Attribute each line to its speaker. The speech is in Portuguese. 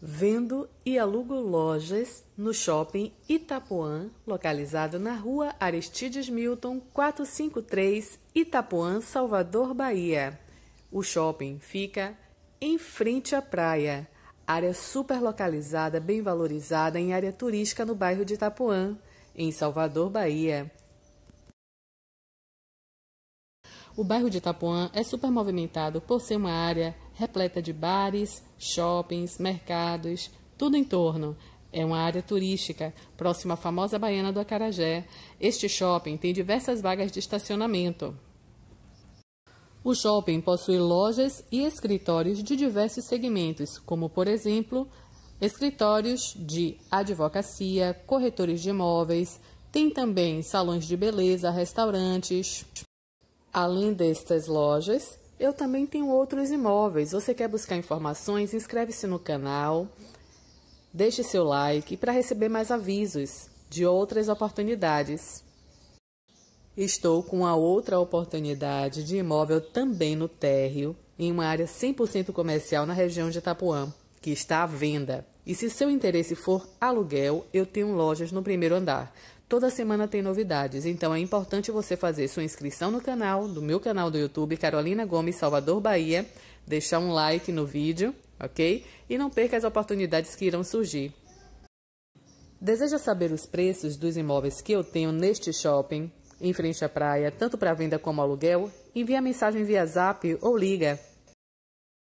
Speaker 1: Vendo e alugo lojas no shopping Itapuã, localizado na rua Aristides Milton, 453, Itapuã, Salvador, Bahia. O shopping fica em frente à praia, área super localizada, bem valorizada em área turística no bairro de Itapuã, em Salvador, Bahia. O bairro de Itapuã é super movimentado por ser uma área repleta de bares, shoppings, mercados, tudo em torno. É uma área turística, próxima à famosa Baiana do Acarajé. Este shopping tem diversas vagas de estacionamento. O shopping possui lojas e escritórios de diversos segmentos, como, por exemplo, escritórios de advocacia, corretores de imóveis, tem também salões de beleza, restaurantes. Além destas lojas, eu também tenho outros imóveis. Você quer buscar informações? Inscreve-se no canal, deixe seu like para receber mais avisos de outras oportunidades. Estou com a outra oportunidade de imóvel também no térreo, em uma área 100% comercial na região de Itapuã, que está à venda. E se seu interesse for aluguel, eu tenho lojas no primeiro andar. Toda semana tem novidades, então é importante você fazer sua inscrição no canal, do meu canal do YouTube, Carolina Gomes Salvador Bahia, deixar um like no vídeo, ok? E não perca as oportunidades que irão surgir. Deseja saber os preços dos imóveis que eu tenho neste shopping, em frente à praia, tanto para venda como aluguel? Envie a mensagem via zap ou liga